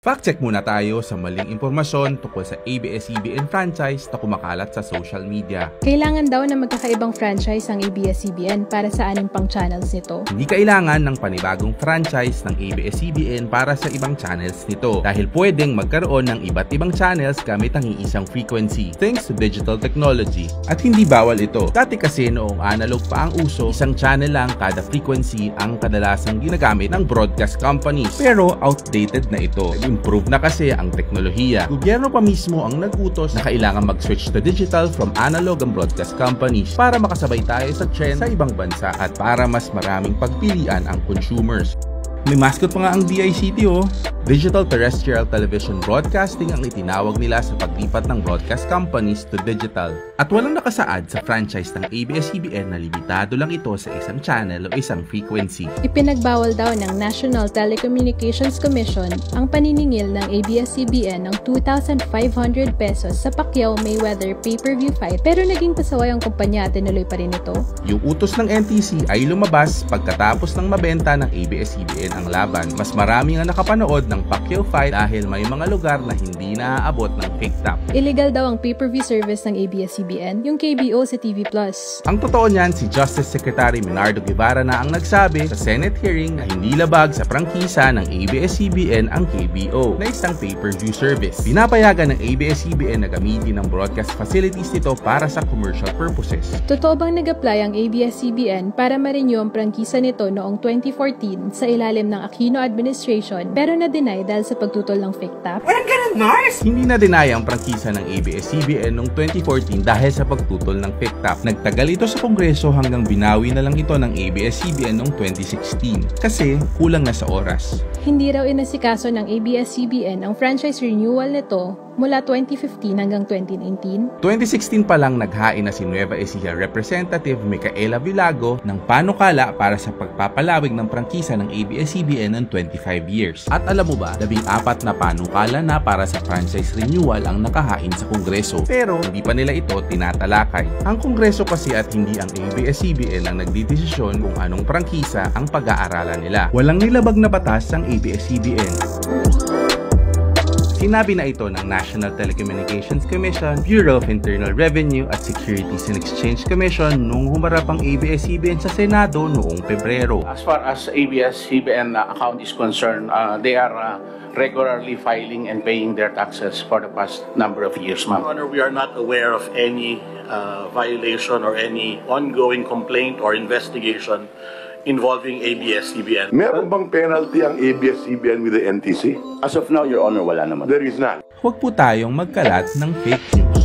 Fact-check muna tayo sa maling impormasyon tungkol sa ABS-CBN franchise na kumakalat sa social media. Kailangan daw na magkakaibang franchise ang ABS-CBN para sa anim pang channels nito. Hindi kailangan ng panibagong franchise ng ABS-CBN para sa ibang channels nito dahil pwedeng magkaroon ng iba't ibang channels gamit ang iisang frequency thanks to digital technology. At hindi bawal ito. Dati kasi noong analog pa ang uso, isang channel lang kada frequency ang kadalasang ginagamit ng broadcast companies. Pero outdated na ito. Improve na kasi ang teknolohiya. Gobyerno pa mismo ang nagutos na kailangan mag-switch to digital from analog ang broadcast companies para makasabay tayo sa trend sa ibang bansa at para mas maraming pagpilian ang consumers. May mascot pa nga ang DICT oh. Digital Terrestrial Television Broadcasting ang itinawag nila sa paglipat ng broadcast companies to digital. At walang nakasaad sa franchise ng ABS-CBN na limitado lang ito sa isang channel o isang frequency. Ipinagbawal daw ng National Telecommunications Commission ang paniningil ng ABS-CBN ng 2,500 pesos sa Pacquiao Mayweather pay-per-view fight pero naging pasaway ang kumpanya at tinuloy pa rin ito. Yung utos ng NTC ay lumabas pagkatapos ng mabenta ng ABS-CBN ang laban. Mas marami ang nakapanood ng Pacquiao fight dahil may mga lugar na hindi naaabot ng tap. Illegal daw ang pay-per-view service ng ABS-CBN, yung KBO sa TV+. Ang totoo niyan, si Justice Secretary Minardo Guevara na ang nagsabi sa Senate hearing na hindi labag sa prangkisa ng ABS-CBN ang KBO na isang pay-per-view service. Pinapayagan ng ABS-CBN na gamitin ang broadcast facilities nito para sa commercial purposes. Totoo bang nag-apply ang ABS-CBN para ma-renew ang prangkisa nito noong 2014 sa ilalim ng Aquino administration pero na-deny dahil sa pagtutol ng fake tap? Walang ganun, Mars! Hindi na dinaya ang prangkisa ng ABS-CBN noong 2014 dahil sa pagtutol ng fake tap. Nagtagal ito sa Kongreso hanggang binawi na lang ito ng ABS-CBN noong 2016 kasi kulang na sa oras. Hindi raw inasikaso ng ABS-CBN ang franchise renewal nito mula 2015 hanggang 2019. 2016 pa lang naghain na si Nueva Ecija Representative Micaela Vilago ng panukala para sa pagpapalawig ng prangkisa ng ABS-CBN ng 25 years. At alam mo ba, labing apat na panukala na para sa franchise renewal ang nakahain sa Kongreso. Pero hindi pa nila ito tinatalakay. Ang Kongreso kasi at hindi ang ABS-CBN ang nagdidesisyon kung anong prangkisa ang pag-aaralan nila. Walang nilabag na batas ang ABS-CBN. Sinabi na ito ng National Telecommunications Commission, Bureau of Internal Revenue at Securities and Exchange Commission nung humarap ang ABS-CBN sa Senado noong Pebrero. As far as ABS-CBN uh, account is concerned, uh, they are uh, regularly filing and paying their taxes for the past number of years, ma'am. Honor, we are not aware of any uh, violation or any ongoing complaint or investigation involving ABS-CBN. Meron bang penalty ang ABS-CBN with the NTC? As of now, Your Honor, wala naman. There is not. Huwag po tayong magkalat ng fake news.